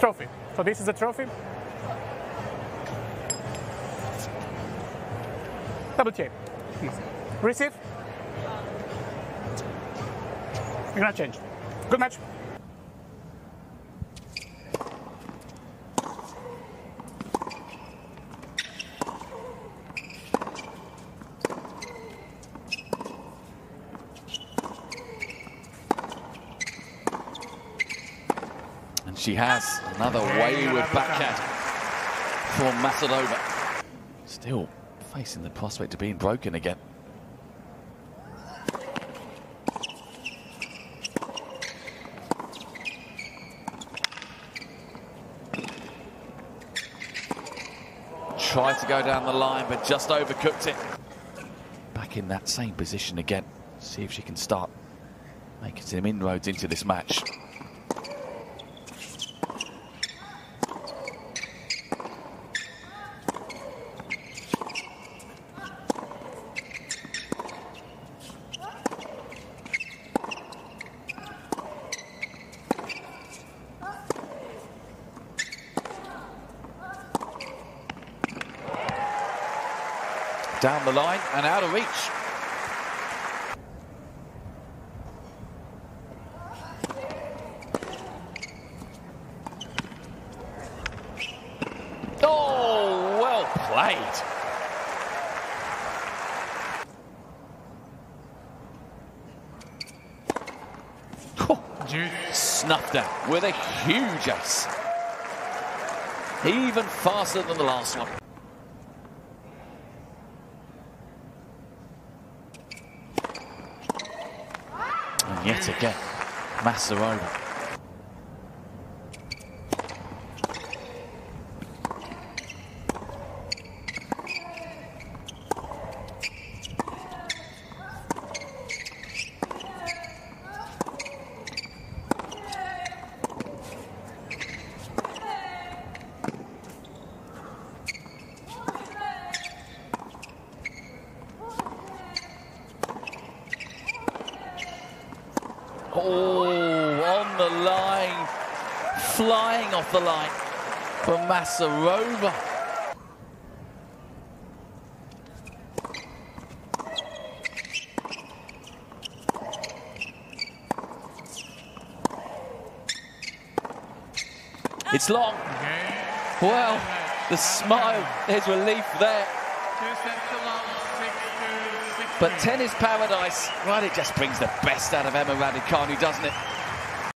Trophy. So this is a trophy. Double T. Receive. You're gonna change. Good match. She has another wayward backhand for Masarova. Still facing the prospect of being broken again. Tried to go down the line, but just overcooked it. Back in that same position again. See if she can start making some inroads into this match. Down the line and out of reach. Oh, well played. Snuffed out with a huge ace. Even faster than the last one. Yet again, Masarova. Oh, on the line. Flying off the line for Masarova. It's long. Well, the smile, there's relief there. But tennis paradise, right, it just brings the best out of Emma Raducanu, doesn't it?